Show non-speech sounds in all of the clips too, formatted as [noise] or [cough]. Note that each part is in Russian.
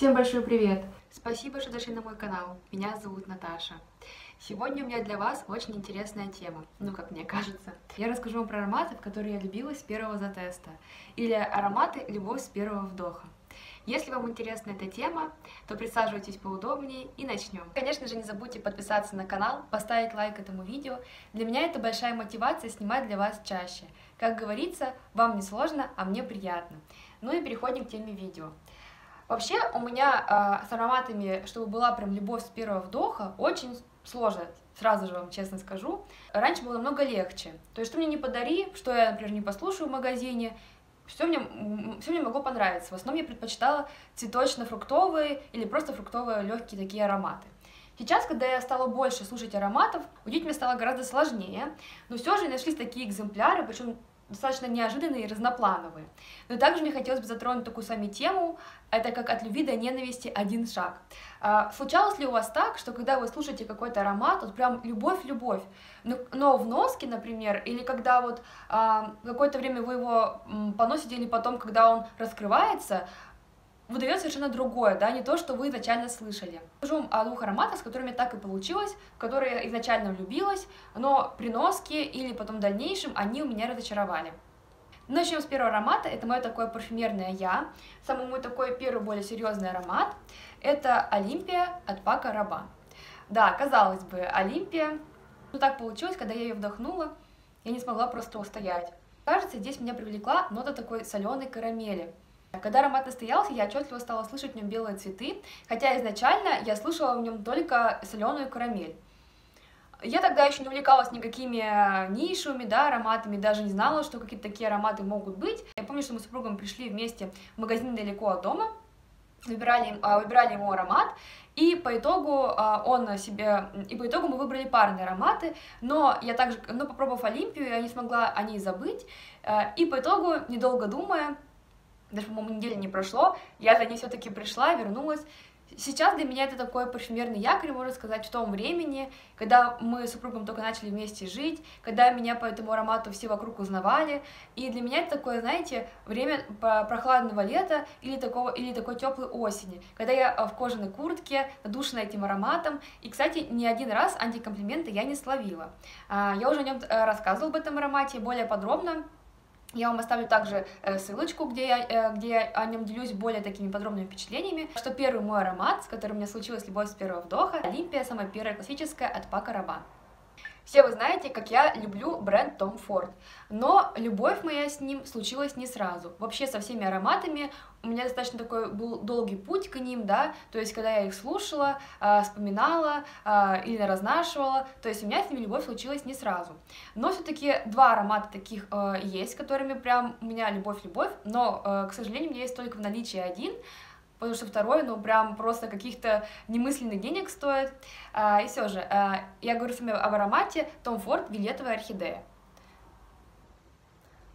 Всем большой привет! Спасибо, что зашли на мой канал. Меня зовут Наташа. Сегодня у меня для вас очень интересная тема, ну, как мне кажется. Я расскажу вам про ароматы, которые я любила с первого затеста, или ароматы «Любовь с первого вдоха». Если вам интересна эта тема, то присаживайтесь поудобнее и начнем. Конечно же, не забудьте подписаться на канал, поставить лайк этому видео. Для меня это большая мотивация снимать для вас чаще. Как говорится, вам не сложно, а мне приятно. Ну и переходим к теме видео. Вообще у меня э, с ароматами, чтобы была прям любовь с первого вдоха, очень сложно, сразу же вам честно скажу. Раньше было намного легче. То есть, что мне не подари, что я, например, не послушаю в магазине, все мне, все мне могло понравиться. В основном я предпочитала цветочно-фруктовые или просто фруктовые легкие такие ароматы. Сейчас, когда я стала больше слушать ароматов, удить мне стало гораздо сложнее, но все же нашлись такие экземпляры, причем достаточно неожиданные и разноплановые. Но также мне хотелось бы затронуть такую сами тему, это как от любви до ненависти один шаг. А, случалось ли у вас так, что когда вы слушаете какой-то аромат, вот прям любовь-любовь, но, в носке, например, или когда вот а, какое-то время вы его поносите, или потом, когда он раскрывается, выдает совершенно другое, да, не то, что вы изначально слышали. Скажу о двух ароматах, с которыми так и получилось, в которые изначально влюбилась, но при носке или потом в дальнейшем они у меня разочаровали. Начнем с первого аромата, это мое такое парфюмерное я, самый мой такой первый более серьезный аромат, это Олимпия от Пака Раба. Да, казалось бы, Олимпия, но так получилось, когда я ее вдохнула, я не смогла просто устоять. Кажется, здесь меня привлекла нота такой соленой карамели, когда аромат настоялся, я отчетливо стала слышать в нем белые цветы, хотя изначально я слышала в нем только соленую карамель. Я тогда еще не увлекалась никакими нишами, да, ароматами, даже не знала, что какие-то такие ароматы могут быть. Я помню, что мы с супругом пришли вместе в магазин недалеко от дома, выбирали, а, выбирали ему аромат, и по итогу а, он себе, и по итогу мы выбрали парные ароматы, но я также, но попробовав Олимпию, я не смогла о ней забыть, и по итогу, недолго думая, даже, по-моему, недели не прошло, я за ней все-таки пришла, вернулась. Сейчас для меня это такой парфюмерный якорь, можно сказать, в том времени, когда мы с супругом только начали вместе жить, когда меня по этому аромату все вокруг узнавали, и для меня это такое, знаете, время прохладного лета или, такого, или такой теплой осени, когда я в кожаной куртке, надушена этим ароматом, и, кстати, ни один раз антикомплименты я не словила. А, я уже о нем э, рассказывала об этом аромате более подробно, я вам оставлю также э, ссылочку, где я, э, где я о нем делюсь более такими подробными впечатлениями. Что первый мой аромат, с которым у меня случилась любовь с первого вдоха, Олимпия, самая первая классическая от Пака Раба. Все вы знаете, как я люблю бренд Tom Ford, но любовь моя с ним случилась не сразу. Вообще со всеми ароматами у меня достаточно такой был долгий путь к ним, да, то есть когда я их слушала, э, вспоминала э, или разнашивала, то есть у меня с ними любовь случилась не сразу. Но все-таки два аромата таких э, есть, которыми прям у меня любовь-любовь, но, э, к сожалению, у меня есть только в наличии один, потому что второй, ну, прям просто каких-то немысленных денег стоит. А, и все же, а, я говорю с вами об аромате Tom Ford Вилетовая орхидея.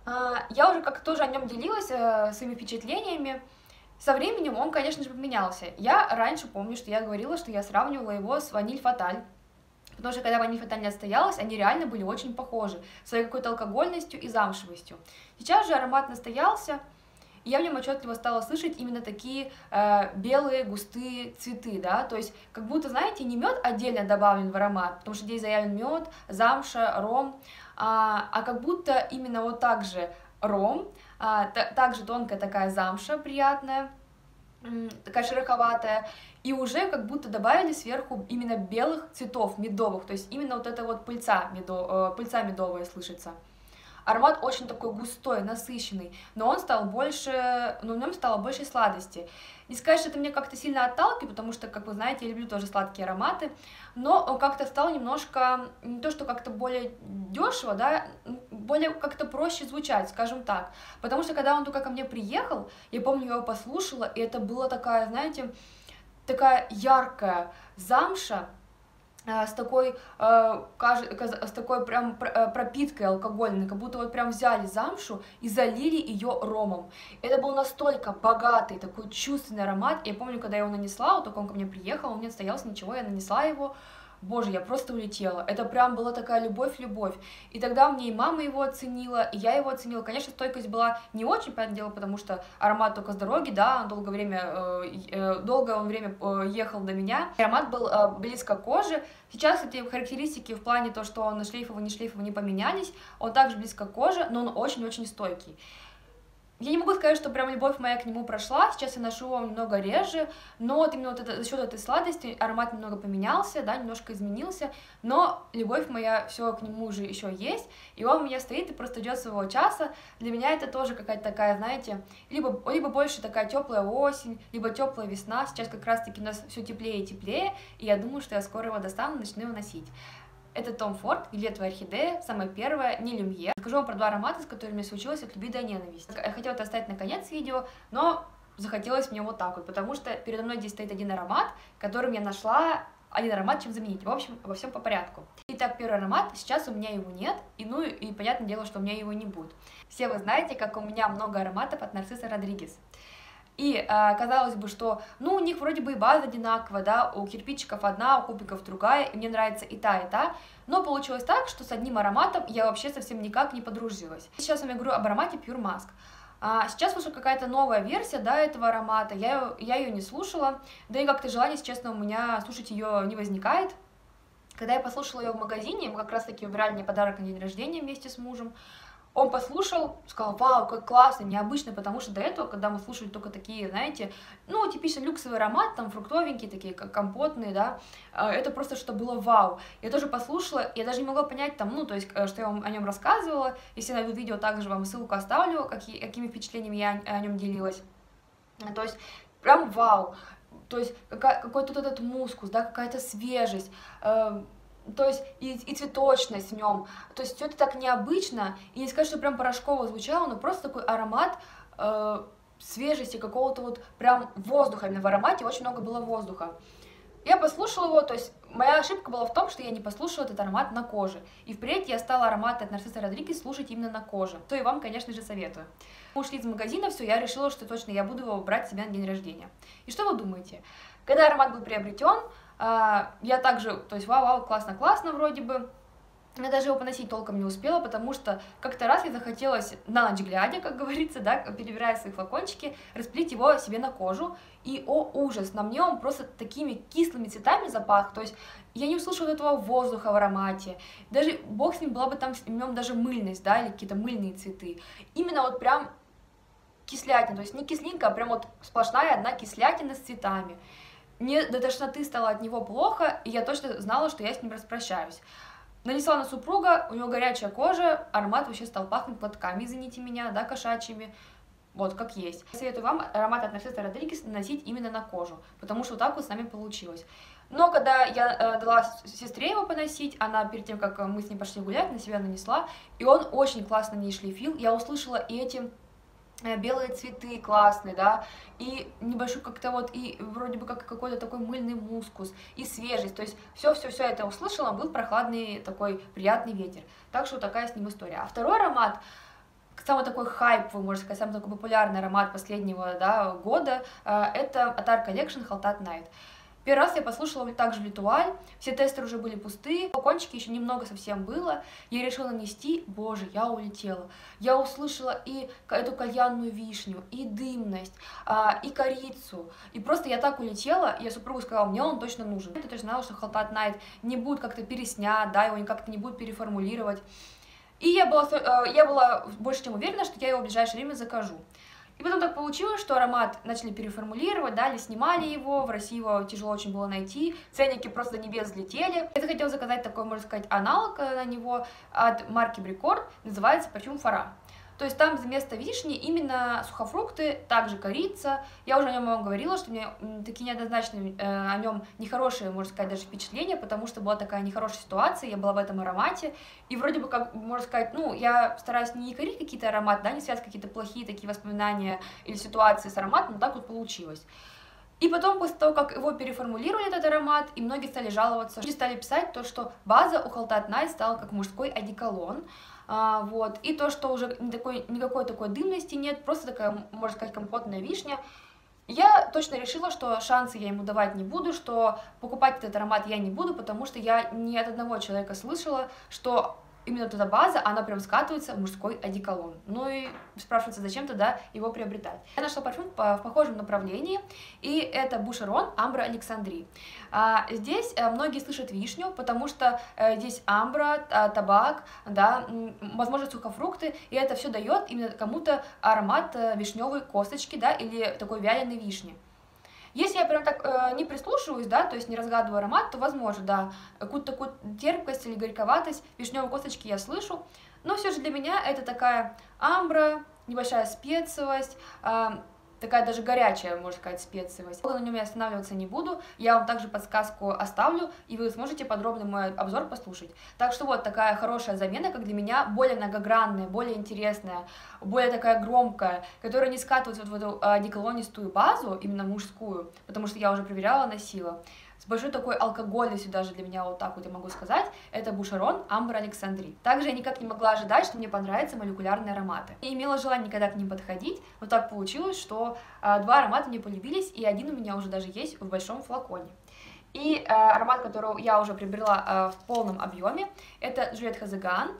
А, я уже как-то тоже о нем делилась а, своими впечатлениями. Со временем он, конечно же, поменялся. Я раньше помню, что я говорила, что я сравнивала его с Ваниль Фаталь. Потому что когда Ваниль Фаталь не отстоялась, они реально были очень похожи. Своей какой-то алкогольностью и замшевостью. Сейчас же аромат настоялся, я в нем отчетливо стала слышать именно такие э, белые густые цветы, да, то есть как будто, знаете, не мед отдельно добавлен в аромат, потому что здесь заявлен мед, замша, ром, а, а как будто именно вот так же ром, а, также тонкая такая замша приятная, такая шероховатая, и уже как будто добавили сверху именно белых цветов, медовых, то есть именно вот эта вот пыльца, медо, э, пыльца медовая слышится. Аромат очень такой густой, насыщенный, но он стал больше, но в нем стало больше сладости. Не сказать, что это меня как-то сильно отталкивает, потому что, как вы знаете, я люблю тоже сладкие ароматы, но он как-то стал немножко, не то что как-то более дешево, да, более как-то проще звучать, скажем так. Потому что когда он только ко мне приехал, я помню, я его послушала, и это была такая, знаете, такая яркая замша, с такой, э, с такой прям э, пропиткой алкогольной, как будто вот прям взяли замшу и залили ее ромом. Это был настолько богатый, такой чувственный аромат. Я помню, когда я его нанесла, вот только он ко мне приехал, он не отстоялся ничего, я нанесла его, боже, я просто улетела. Это прям была такая любовь-любовь. И тогда мне и мама его оценила, и я его оценила. Конечно, стойкость была не очень, понятное дело, потому что аромат только с дороги, да, он долгое время, э, э, долгое он время э, ехал до меня. Аромат был э, близко к коже. Сейчас эти характеристики в плане то, что он шлейфовый, не шлейфовый, не поменялись. Он также близко к коже, но он очень-очень стойкий. Я не могу сказать, что прям любовь моя к нему прошла, сейчас я ношу его немного реже, но вот именно вот это, за счет этой сладости аромат немного поменялся, да, немножко изменился, но любовь моя все к нему уже еще есть, и он у меня стоит и просто ждет своего часа. Для меня это тоже какая-то такая, знаете, либо, либо больше такая теплая осень, либо теплая весна, сейчас как раз-таки у нас все теплее и теплее, и я думаю, что я скоро его достану, начну его носить. Это Том Форд, Вилетовая орхидея, самая первая, не Люмье. Скажу вам про два аромата, с которыми случилось от любви до ненависти. Я хотела это оставить на конец видео, но захотелось мне вот так вот, потому что передо мной здесь стоит один аромат, которым я нашла один аромат, чем заменить. В общем, обо всем по порядку. Итак, первый аромат, сейчас у меня его нет, и ну и понятное дело, что у меня его не будет. Все вы знаете, как у меня много ароматов от Нарцисса Родригес. И э, казалось бы, что, ну, у них вроде бы и база одинаковая, да, у кирпичиков одна, у кубиков другая, и мне нравится и та, и та, но получилось так, что с одним ароматом я вообще совсем никак не подружилась. Сейчас я вам говорю об аромате Pure Mask. А сейчас вышла какая-то новая версия, да, этого аромата, я, я ее не слушала, да и как-то желание, честно, у меня слушать ее не возникает. Когда я послушала ее в магазине, мы как раз-таки выбирали мне подарок на день рождения вместе с мужем, он послушал, сказал, вау, как классно, необычно, потому что до этого, когда мы слушали только такие, знаете, ну, типично люксовый аромат, там, фруктовенькие, такие, как компотные, да, э, это просто что было вау. Я тоже послушала, я даже не могла понять, там, ну, то есть, э, что я вам о нем рассказывала, если найду видео, также вам ссылку оставлю, какие, какими впечатлениями я о нем делилась. То есть, прям вау. То есть, какой-то вот этот мускус, да, какая-то свежесть, э, то есть и, и цветочность в нем, то есть все это так необычно, и не сказать, что прям порошково звучало, но просто такой аромат э, свежести, какого-то вот прям воздуха, именно в аромате очень много было воздуха. Я послушала его, то есть моя ошибка была в том, что я не послушала этот аромат на коже. И впредь я стала ароматы от Нарцисса Родригес слушать именно на коже. То и вам, конечно же, советую. Мы ушли из магазина, все, я решила, что точно я буду его брать себе на день рождения. И что вы думаете? Когда аромат был приобретен, я также, то есть, вау-вау, классно-классно вроде бы, я даже его поносить толком не успела, потому что как-то раз я захотелось на ночь глядя, как говорится, да, перебирая свои флакончики, расплить его себе на кожу, и, о ужас, на мне он просто такими кислыми цветами запах, то есть я не услышала этого воздуха в аромате, даже, бог с ним, была бы там в нем даже мыльность, да, или какие-то мыльные цветы, именно вот прям кислятина, то есть не кислинка, а прям вот сплошная одна кислятина с цветами, мне до тошноты стало от него плохо, и я точно знала, что я с ним распрощаюсь. Нанесла на супруга, у него горячая кожа, аромат вообще стал пахнуть платками, извините меня, да, кошачьими. Вот, как есть. Советую вам аромат от Нарцисса Родригес наносить именно на кожу, потому что вот так вот с нами получилось. Но когда я э, дала сестре его поносить, она перед тем, как мы с ней пошли гулять, на себя нанесла, и он очень классно не шлифил. Я услышала и эти Э, белые цветы классные, да, и небольшой как-то вот, и вроде бы как какой-то такой мыльный мускус, и свежесть, то есть все-все-все это услышала, был прохладный такой приятный ветер, так что такая с ним история. А второй аромат, самый такой хайп, вы можете сказать, самый такой популярный аромат последнего да, года, э, это Atar Collection Haltat Night. Первый раз я послушала также Литуаль, все тестеры уже были пустые, флакончики еще немного совсем было, я решила нанести, боже, я улетела. Я услышала и эту кальянную вишню, и дымность, а, и корицу, и просто я так улетела, я супругу сказала, мне он точно нужен. Я тоже знала, что Халпат Найт не будет как-то переснять, да, его как-то не будет переформулировать. И я была, э, я была больше чем уверена, что я его в ближайшее время закажу. И потом так получилось, что аромат начали переформулировать, дали, снимали его, в России его тяжело очень было найти, ценники просто небес взлетели. Я захотела заказать такой, можно сказать, аналог на него от марки Брикорд, называется парфюм Фара. То есть там вместо вишни именно сухофрукты, также корица. Я уже о нем говорила, что у меня такие неоднозначные э, о нем нехорошие, можно сказать, даже впечатления, потому что была такая нехорошая ситуация, я была в этом аромате, и вроде бы, как можно сказать, ну, я стараюсь не корить какие-то ароматы, да, не связать какие-то плохие такие воспоминания или ситуации с ароматом, но так вот получилось. И потом, после того, как его переформулировали, этот аромат, и многие стали жаловаться, люди стали писать то, что база у Халтат Night стала как мужской одеколон, а, вот, и то, что уже никакой, никакой такой дымности нет, просто такая, можно сказать, компотная вишня, Я точно решила, что шансы я ему давать не буду, что покупать этот аромат я не буду, потому что я ни от одного человека слышала, что именно эта база, она прям скатывается в мужской одеколон. Ну и спрашивается, зачем тогда его приобретать. Я нашла парфюм в похожем направлении, и это Бушерон Амбра Александри. А, здесь а, многие слышат вишню, потому что а, здесь амбра, а, табак, да, возможно, сухофрукты, и это все дает именно кому-то аромат а, вишневой косточки, да, или такой вяленой вишни. Если я прям так э, не прислушиваюсь, да, то есть не разгадываю аромат, то возможно, да, какую-то такую терпкость или горьковатость вишневой косточки я слышу, но все же для меня это такая амбра, небольшая спецовость, э, такая даже горячая, можно сказать, специевость. На нем я останавливаться не буду, я вам также подсказку оставлю, и вы сможете подробно мой обзор послушать. Так что вот такая хорошая замена, как для меня, более многогранная, более интересная, более такая громкая, которая не скатывается вот в эту а, деколонистую базу, именно мужскую, потому что я уже проверяла, носила большой такой алкогольностью даже для меня вот так вот я могу сказать, это Бушарон Амбр Александри. Также я никак не могла ожидать, что мне понравятся молекулярные ароматы. И имела желание никогда к ним подходить, но так получилось, что а, два аромата мне полюбились, и один у меня уже даже есть в большом флаконе. И э, аромат, который я уже приобрела э, в полном объеме, это Juliette Хазаган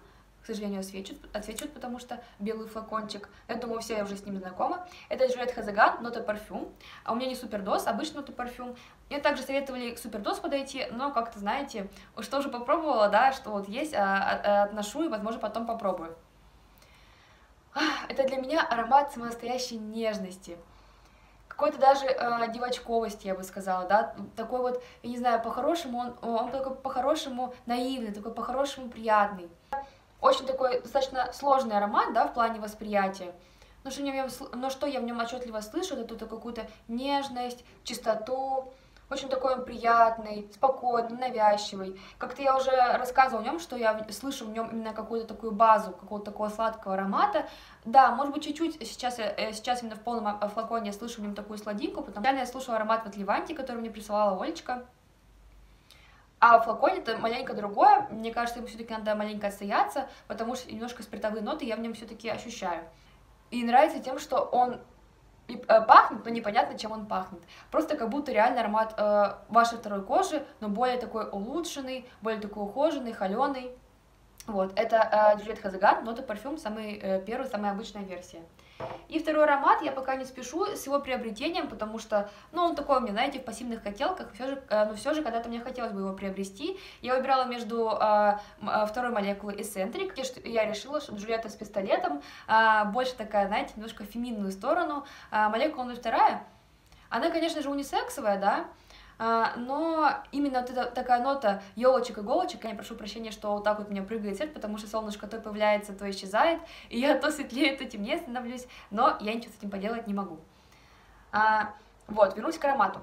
к сожалению, отсвечивают, отсвечивают, потому что белый флакончик. Я думаю, все уже с ним знакомы. Это Juliette Хазаган, нота парфюм. А у меня не супердоз, обычный нота парфюм. Мне также советовали к супердоз подойти, но как-то, знаете, что уже попробовала, да, что вот есть, а, а, отношу и, возможно, потом попробую. Это для меня аромат самостоящей нежности какой-то даже э, девочковости, я бы сказала, да, такой вот, я не знаю, по-хорошему, он, он такой по-хорошему наивный, такой по-хорошему приятный очень такой достаточно сложный аромат, да, в плане восприятия. Но что, в нем, но что я в нем отчетливо слышу, это тут какую-то нежность, чистоту, очень такой он приятный, спокойный, навязчивый. Как-то я уже рассказывала о нем, что я слышу в нем именно какую-то такую базу, какого-то такого сладкого аромата. Да, может быть, чуть-чуть сейчас, э, сейчас именно в полном флаконе я слышу в нем такую сладинку, потому что я слушала аромат от Ливанти, который мне присылала Олечка. А флаконе это маленько другое. Мне кажется, ему все-таки надо маленько отстояться, потому что немножко спиртовые ноты я в нем все-таки ощущаю. И нравится тем, что он и, э, пахнет, но непонятно, чем он пахнет. Просто как будто реально аромат э, вашей второй кожи, но более такой улучшенный, более такой ухоженный, холеный. Вот, это э, Juliette Хазаган, нота парфюм, самый э, первый, самая обычная версия. И второй аромат я пока не спешу с его приобретением, потому что, ну, он такой у меня, знаете, в пассивных хотелках, все же, э, но все же когда-то мне хотелось бы его приобрести. Я выбирала между э, э второй молекулой Eccentric, и я решила, что Джульетта с пистолетом, э, больше такая, знаете, немножко феминную сторону. Э, молекула номер вторая, она, конечно же, унисексовая, да, а, но именно вот эта такая нота елочек иголочек, я прошу прощения, что вот так вот у меня прыгает цвет, потому что солнышко то появляется, то исчезает, и я то светлее, то темнее становлюсь, но я ничего с этим поделать не могу. А, вот, вернусь к аромату.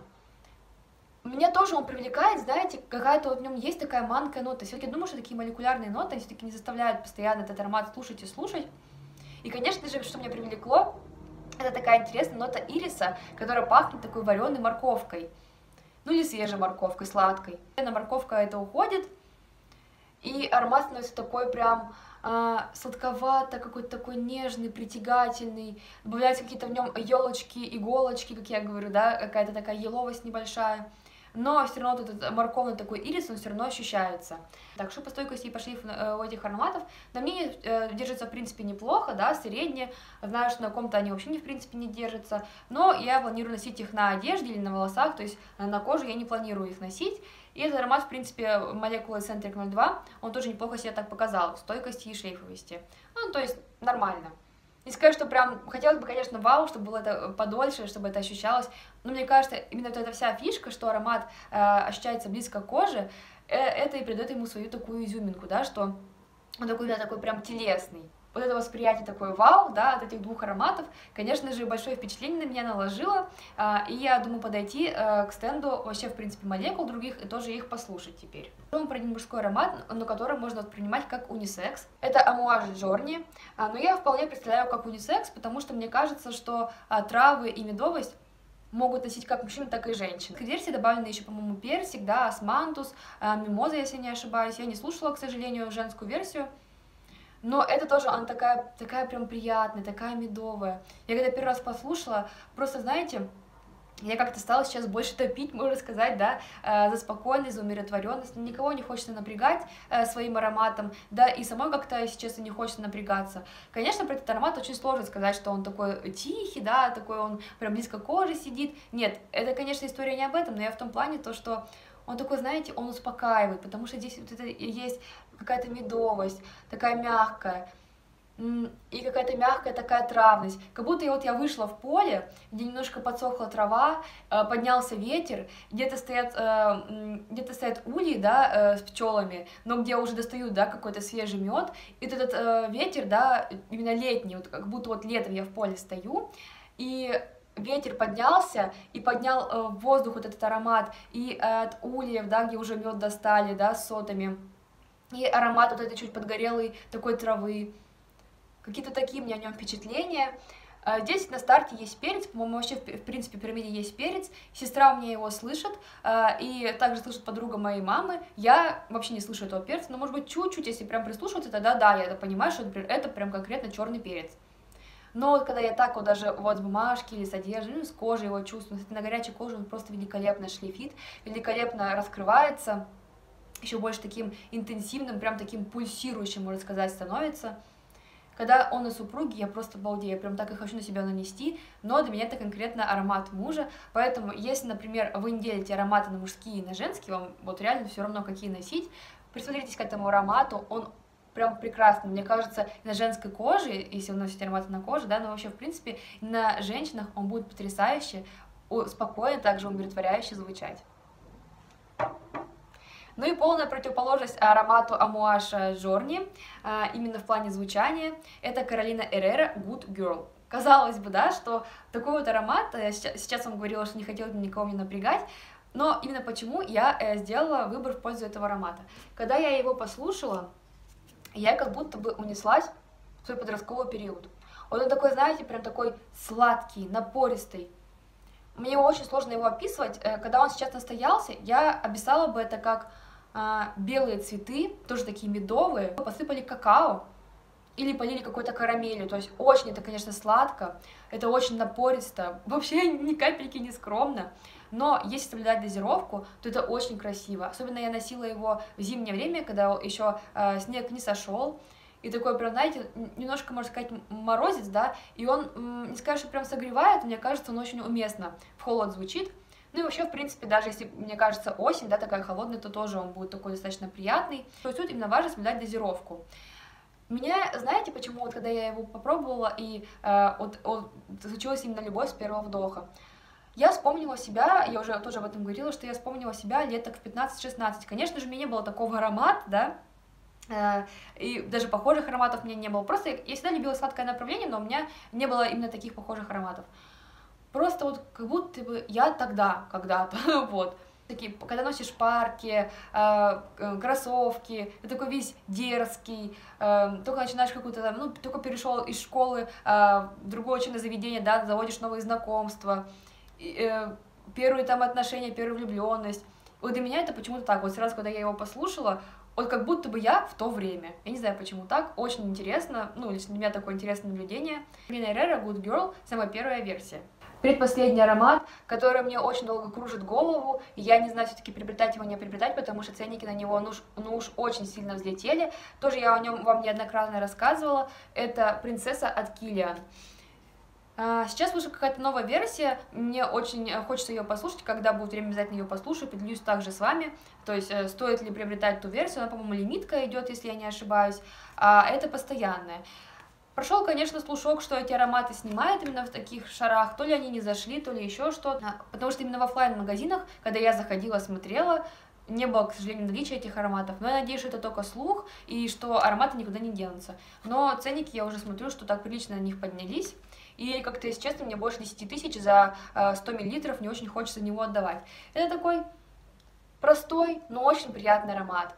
Меня тоже он привлекает, знаете, какая-то вот в нем есть такая манкая нота. Все-таки думаю, что такие молекулярные ноты все-таки не заставляют постоянно этот аромат слушать и слушать. И, конечно же, что меня привлекло, это такая интересная нота ириса, которая пахнет такой вареной морковкой ну или свежей морковкой, сладкой. На морковка это уходит, и аромат становится такой прям э, сладковато, какой-то такой нежный, притягательный. Добавляются какие-то в нем елочки, иголочки, как я говорю, да, какая-то такая еловость небольшая но все равно этот морковный такой ирис, он все равно ощущается. Так, что по стойкости и по шлейфу э, у этих ароматов, на мне э, держится, в принципе, неплохо, да, средние, знаю, что на ком-то они вообще, не, в принципе, не держатся, но я планирую носить их на одежде или на волосах, то есть э, на коже я не планирую их носить, и этот аромат, в принципе, молекулы Centric 02, он тоже неплохо себя так показал, стойкости и шлейфовости, ну, то есть нормально. Не сказать, что прям хотелось бы, конечно, вау, чтобы было это подольше, чтобы это ощущалось. Но мне кажется, именно вот эта вся фишка, что аромат э, ощущается близко к коже, э, это и придает ему свою такую изюминку, да, что он такой, да, такой прям телесный вот это восприятие такое вау, да, от этих двух ароматов, конечно же, большое впечатление на меня наложило, а, и я думаю подойти а, к стенду вообще, в принципе, молекул других и тоже их послушать теперь. Вам про один мужской аромат, но который можно воспринимать как унисекс. Это Амуаж Джорни, а, но я вполне представляю как унисекс, потому что мне кажется, что а, травы и медовость могут носить как мужчины, так и женщины. В версии добавлены еще, по-моему, персик, да, османтус, мимоза, если не ошибаюсь. Я не слушала, к сожалению, женскую версию, но это тоже, она такая, такая прям приятная, такая медовая. Я когда первый раз послушала, просто, знаете, я как-то стала сейчас больше топить, можно сказать, да, э, за спокойность, за умиротворенность. Никого не хочется напрягать э, своим ароматом, да, и самой как-то, если честно, не хочется напрягаться. Конечно, про этот аромат очень сложно сказать, что он такой тихий, да, такой он прям близко к коже сидит. Нет, это, конечно, история не об этом, но я в том плане то, что он такой, знаете, он успокаивает, потому что здесь вот это есть какая-то медовость, такая мягкая, и какая-то мягкая такая травность. Как будто вот я вышла в поле, где немножко подсохла трава, э, поднялся ветер, где-то стоят, э, где-то стоят ульи, да, э, с пчелами, но где уже достают, да, какой-то свежий мед, и вот этот ветер, да, именно летний, вот как будто вот летом я в поле стою, и ветер поднялся и поднял в воздух вот этот аромат и от ульев, да, где уже мед достали, да, сотами, и аромат вот этой чуть подгорелой такой травы, Какие-то такие у меня о нем впечатления. А, здесь на старте есть перец, по-моему, вообще, в принципе, в пирамиде есть перец. Сестра у меня его слышит, а, и также слышит подруга моей мамы. Я вообще не слышу этого перца, но, может быть, чуть-чуть, если прям прислушиваться, тогда да, я понимаю, что это прям конкретно черный перец. Но вот когда я так вот даже вот с бумажки или с одежды, ну, с кожи его чувствую, кстати, на горячей коже он просто великолепно шлифит, великолепно раскрывается, еще больше таким интенсивным, прям таким пульсирующим, можно сказать, становится. Когда он и супруги, я просто балдею, я прям так и хочу на себя нанести, но для меня это конкретно аромат мужа, поэтому если, например, вы не делите ароматы на мужские и на женские, вам вот реально все равно какие носить, присмотритесь к этому аромату, он прям прекрасный. Мне кажется, на женской коже, если вы носите ароматы на коже, да, но вообще, в принципе, на женщинах он будет потрясающе, спокойно, также умиротворяюще звучать. Ну и полная противоположность аромату Амуаша Жорни, а, именно в плане звучания, это Каролина Эррера Good Girl. Казалось бы, да, что такой вот аромат, э, сейчас вам говорила, что не хотела никого не напрягать, но именно почему я э, сделала выбор в пользу этого аромата. Когда я его послушала, я как будто бы унеслась в свой подростковый период. Он такой, знаете, прям такой сладкий, напористый. Мне очень сложно его описывать. Э, когда он сейчас настоялся, я описала бы это как а, белые цветы, тоже такие медовые, посыпали какао или полили какой-то карамелью, то есть очень это, конечно, сладко, это очень напористо, вообще ни капельки не скромно, но если соблюдать дозировку, то это очень красиво, особенно я носила его в зимнее время, когда еще э, снег не сошел, и такой прям, знаете, немножко, можно сказать, морозец, да, и он, не скажешь, прям согревает, мне кажется, он очень уместно в холод звучит, ну и вообще, в принципе, даже если, мне кажется, осень, да, такая холодная, то тоже он будет такой достаточно приятный. То есть тут именно важно соблюдать дозировку. Меня, знаете, почему вот когда я его попробовала и э, вот, вот случилась именно любовь с первого вдоха? Я вспомнила себя, я уже тоже об этом говорила, что я вспомнила себя лет так в 15-16. Конечно же, у меня не было такого аромата, да, э, и даже похожих ароматов у меня не было. Просто я, всегда любила сладкое направление, но у меня не было именно таких похожих ароматов. Просто вот как будто бы я тогда, когда-то, [laughs] вот, такие, когда носишь парки, э, э, кроссовки, ты такой весь дерзкий, э, только начинаешь какую-то, ну, только перешел из школы э, в другое учебное заведение, да, заводишь новые знакомства, первые там отношения, первая влюбленность. Вот для меня это почему-то так. Вот сразу, когда я его послушала, вот как будто бы я в то время. Я не знаю, почему так. Очень интересно. Ну, лично для меня такое интересное наблюдение. Лина Эррера, Good Girl, самая первая версия предпоследний аромат, который мне очень долго кружит голову, и я не знаю, все-таки приобретать его, не приобретать, потому что ценники на него, ну уж, ну уж очень сильно взлетели. Тоже я о нем вам неоднократно рассказывала. Это принцесса от Килиан. А, сейчас вышла какая-то новая версия, мне очень хочется ее послушать, когда будет время, обязательно ее послушаю, поделюсь также с вами, то есть э, стоит ли приобретать ту версию, она, по-моему, лимитка идет, если я не ошибаюсь, а это постоянная. Прошел, конечно, слушок, что эти ароматы снимают именно в таких шарах, то ли они не зашли, то ли еще что-то. Потому что именно в офлайн магазинах когда я заходила, смотрела, не было, к сожалению, наличия этих ароматов. Но я надеюсь, что это только слух, и что ароматы никуда не денутся. Но ценники я уже смотрю, что так прилично на них поднялись. И как-то, если честно, мне больше 10 тысяч за 100 э, миллилитров не очень хочется него отдавать. Это такой простой, но очень приятный аромат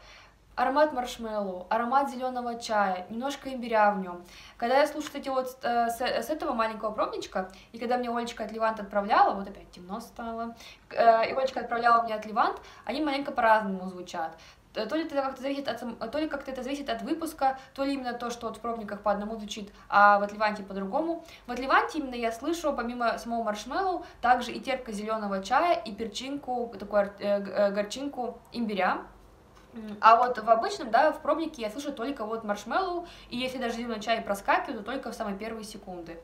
аромат маршмеллоу, аромат зеленого чая, немножко имбиря в нем. Когда я слушаю эти вот э, с, с этого маленького пробничка, и когда мне Олечка от Левант отправляла, вот опять темно стало, э, и Олечка отправляла мне от Левант, они маленько по-разному звучат. То ли это как-то зависит от, то ли как-то это зависит от выпуска, то ли именно то, что вот в пробниках по одному звучит, а в Отливанте по-другому. В Отливанте именно я слышу, помимо самого маршмеллоу, также и терпко зеленого чая, и перчинку, такую э, э, горчинку имбиря. А вот в обычном, да, в пробнике я слышу только вот маршмеллоу, и если даже зеленый чай проскакивает, то только в самые первые секунды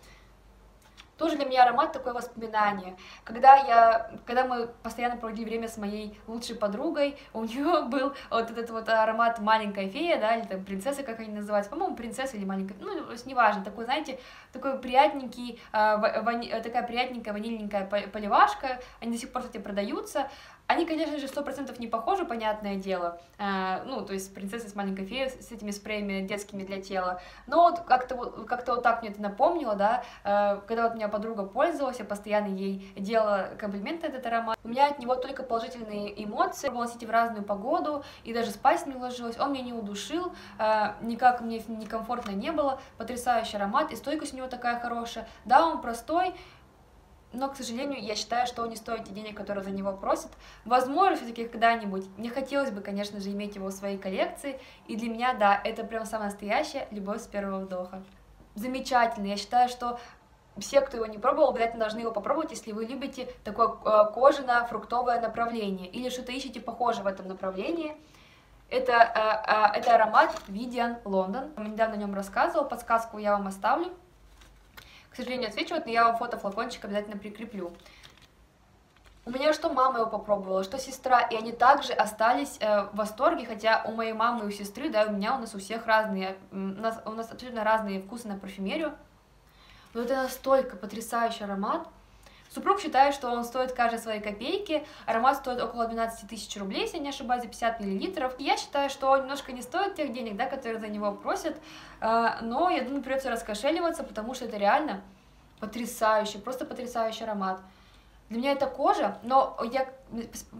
тоже для меня аромат такое воспоминание. Когда я, когда мы постоянно проводили время с моей лучшей подругой, [laughs] у нее был вот этот вот аромат маленькая фея, да, или там принцесса, как они называются, по-моему, принцесса или маленькая, ну, неважно, такой, знаете, такой приятненький, э, вани, такая приятненькая ванильненькая поливашка, они до сих пор, кстати, продаются, они, конечно же, сто процентов не похожи, понятное дело, э, ну, то есть принцесса с маленькой феей с этими спреями детскими для тела, но вот как-то вот, как вот так мне это напомнило, да, э, когда вот у меня подруга пользовалась, я постоянно ей делала комплименты этот аромат, у меня от него только положительные эмоции, пробовала носить в разную погоду, и даже спать не ложилась, он меня не удушил, э, никак мне некомфортно не было, потрясающий аромат, и стойкость у него такая хорошая, да, он простой, но, к сожалению, я считаю, что он не стоит те денег, которые за него просят. Возможно, все-таки когда-нибудь. Мне хотелось бы, конечно же, иметь его в своей коллекции, и для меня, да, это прям самая настоящая любовь с первого вдоха. Замечательно, я считаю, что все, кто его не пробовал, обязательно должны его попробовать, если вы любите такое э, кожано-фруктовое направление, или что-то ищете похожее в этом направлении. Это, э, э, это аромат Vidian London. Я недавно о нем рассказывала, подсказку я вам оставлю. К сожалению, отсвечивает, но я вам фото флакончик обязательно прикреплю. У меня что мама его попробовала, что сестра, и они также остались э, в восторге, хотя у моей мамы и у сестры, да, у меня, у нас у всех разные, у нас, у нас абсолютно разные вкусы на парфюмерию. Но это настолько потрясающий аромат, Супруг считает, что он стоит каждой своей копейки, аромат стоит около 12 тысяч рублей, если не ошибаюсь, за 50 миллилитров. Я считаю, что он немножко не стоит тех денег, да, которые за него просят, э, но я думаю, придется раскошеливаться, потому что это реально потрясающий, просто потрясающий аромат. Для меня это кожа, но я,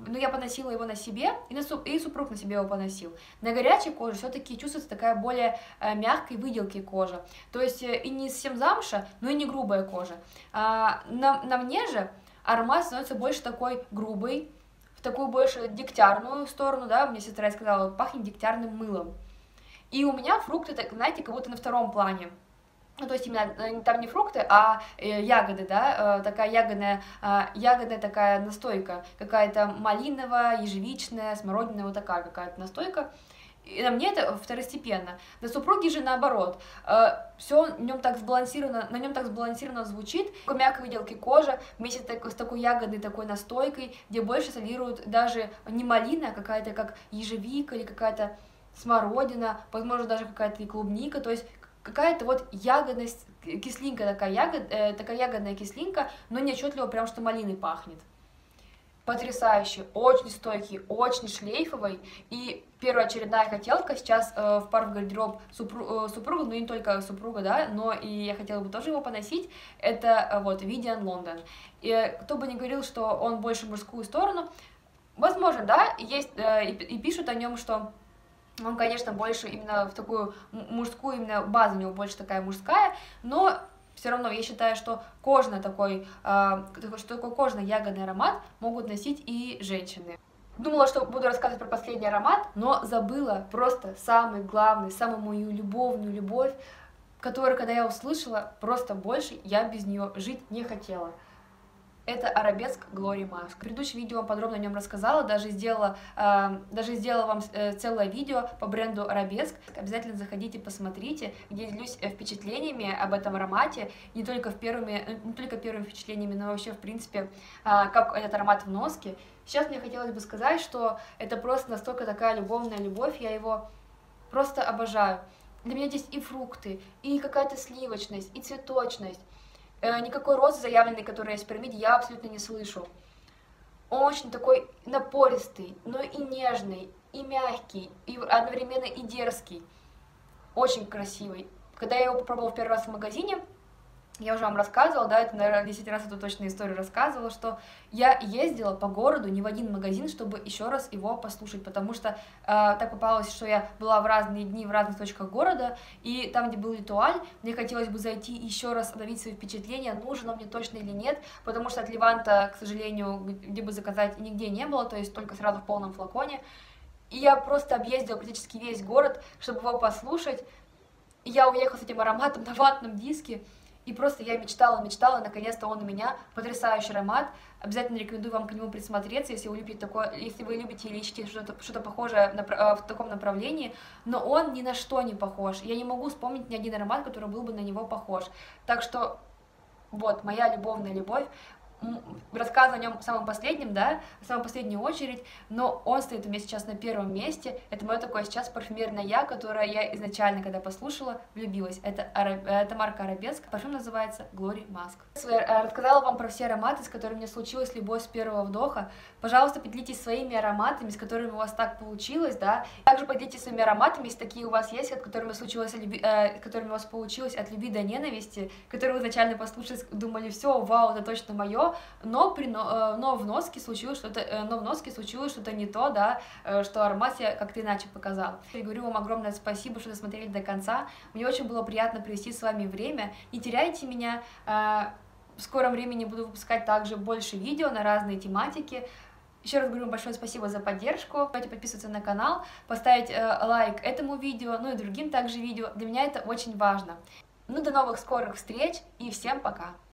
но я поносила его на себе, и, на, и супруг на себе его поносил. На горячей коже все-таки чувствуется такая более э, мягкой выделки кожи. То есть э, и не совсем замша, но и не грубая кожа. А, на, на мне же аромат становится больше такой грубый, в такую больше дегтярную сторону, да, мне сестра сказала, пахнет дегтярным мылом. И у меня фрукты, так, знаете, как будто на втором плане ну, то есть именно э, там не фрукты, а э, ягоды, да, э, такая ягодная, ягодная такая настойка, какая-то малиновая, ежевичная, смородиная, вот такая какая-то настойка. И на мне это второстепенно. На супруге же наоборот. Все в нем так сбалансировано, на нем так сбалансированно звучит. Мягкой выделки кожи вместе с такой ягодной такой настойкой, где больше солирует даже не малина, а какая-то как ежевика или какая-то смородина, возможно, даже какая-то и клубника, то есть какая-то вот ягодность, кислинка такая, ягод, э, такая ягодная кислинка, но не отчетливо прям, что малиной пахнет. Потрясающий, очень стойкий, очень шлейфовый. И первая очередная хотелка сейчас э, в пар в гардероб супру, э, супруга, ну не только супруга, да, но и я хотела бы тоже его поносить. Это э, вот Vidian London. И кто бы ни говорил, что он больше мужскую сторону, возможно, да, есть э, и, и пишут о нем, что он, конечно, больше именно в такую мужскую, именно база у него больше такая мужская, но все равно я считаю, что кожный такой, э, что такой кожный ягодный аромат могут носить и женщины. Думала, что буду рассказывать про последний аромат, но забыла просто самый главный, самую мою любовную любовь, которую, когда я услышала, просто больше я без нее жить не хотела. Это арабеск Glory Mask. В предыдущем видео подробно о нем рассказала, даже сделала, э, даже сделала вам э, целое видео по бренду арабеск. Обязательно заходите, посмотрите, где делюсь э, впечатлениями об этом аромате, не только, в первыми, э, не только первыми впечатлениями, но вообще, в принципе, э, как этот аромат в носке. Сейчас мне хотелось бы сказать, что это просто настолько такая любовная любовь, я его просто обожаю. Для меня здесь и фрукты, и какая-то сливочность, и цветочность. Э, никакой розы заявленной, которая есть в пирамиде, я абсолютно не слышу. Он очень такой напористый, но и нежный, и мягкий, и одновременно и дерзкий. Очень красивый. Когда я его попробовала в первый раз в магазине, я уже вам рассказывала, да, это, наверное, 10 раз эту точную историю рассказывала, что я ездила по городу не в один магазин, чтобы еще раз его послушать, потому что э, так попалось, что я была в разные дни в разных точках города, и там, где был ритуаль, мне хотелось бы зайти еще раз обновить свои впечатления, нужен он мне точно или нет, потому что от Леванта, к сожалению, где бы заказать нигде не было, то есть только сразу в полном флаконе. И я просто объездила практически весь город, чтобы его послушать. И я уехала с этим ароматом на ватном диске. И просто я мечтала, мечтала, наконец-то он у меня. Потрясающий аромат. Обязательно рекомендую вам к нему присмотреться, если вы любите такое, если вы любите или ищете что-то что похожее на, э, в таком направлении. Но он ни на что не похож. Я не могу вспомнить ни один аромат, который был бы на него похож. Так что вот, моя любовная любовь рассказываю о нем в самом последнем, да, в самую последнюю очередь, но он стоит у меня сейчас на первом месте. Это мое такое сейчас парфюмерное я, которое я изначально, когда послушала, влюбилась. Это, это марка Арабеск, парфюм называется Glory Mask. Я рассказала вам про все ароматы, с которыми мне случилась любовь с первого вдоха. Пожалуйста, поделитесь своими ароматами, с которыми у вас так получилось, да. Также поделитесь своими ароматами, если такие у вас есть, от которыми случилось, э, которыми у вас получилось от любви до ненависти, которые вы изначально послушали, думали, все, вау, это точно мое, но, при, э, но в носке случилось что-то, э, но в носке случилось что-то не то, да, э, что аромат я как-то иначе показал. Я говорю вам огромное спасибо, что досмотрели до конца. Мне очень было приятно провести с вами время. Не теряйте меня. В скором времени буду выпускать также больше видео на разные тематики. Еще раз говорю большое спасибо за поддержку. Давайте подписываться на канал, поставить э, лайк этому видео, ну и другим также видео. Для меня это очень важно. Ну, до новых скорых встреч и всем пока!